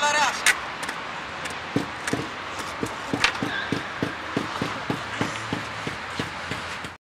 Laranja.